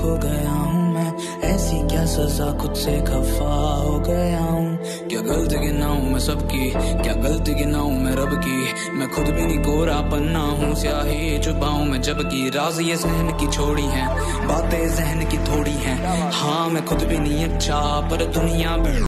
खो गया हूँ मैं। ऐसी क्या सजा खुद से खफा हो गया हूँ? क्या गलत गिनाऊं मैं सबकी? क्या गलत गिनाऊं मैं रब की? मैं खुद भी नहीं कोरा पन्ना हूँ, स्याही छुपाऊं मैं जब की। राज ये सहन की छोड़ी है, बातें जहन की थोड़ी हैं। हाँ मैं खुद भी नहीं अच्छा पर दुनिया